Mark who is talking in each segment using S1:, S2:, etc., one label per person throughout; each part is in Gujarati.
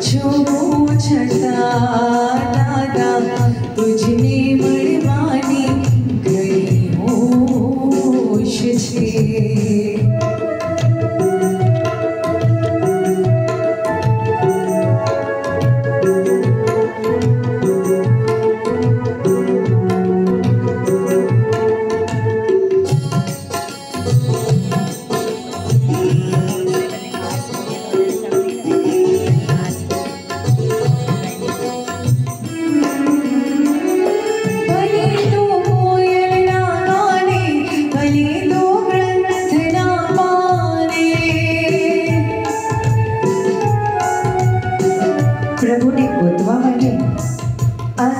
S1: છું છતાં દાદા તુજને મળવાની ગઈ હોશ છે.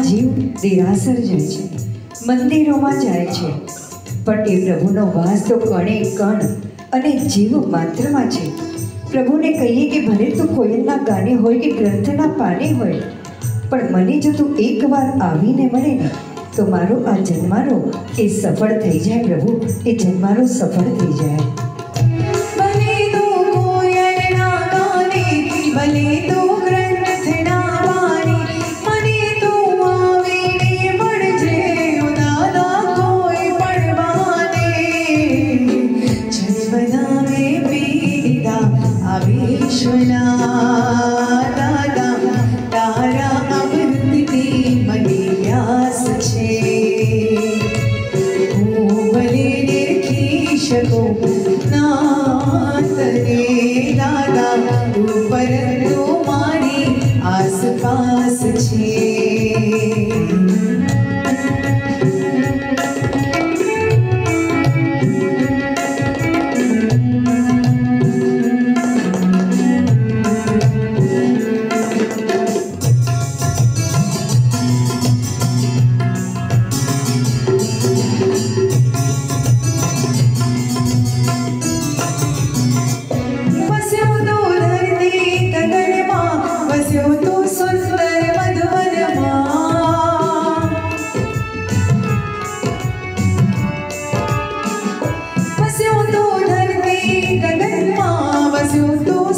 S2: જીવ દેરાસર જાય છે. મંદિરોમાં જાય છે. પણ એ પ્રભુનો વાસ તો કણે કણ અને જીવ માત્રમાં છે. પ્રભુને કહીએ કે ભલે તું કોયલના ગાને હોય કે ગ્રંથના પાને હોય, પણ મને જો તું એકવાર આવીને મળે ને, તો મારો આ જન્મારો એ સફળ થઈ જાય પ્રભુ. એ જન્મારો સફળ થઈ જાય.
S1: ईश्वरा।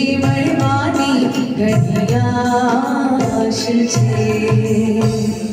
S1: તુજને મળવાની ઘણી આશ છે.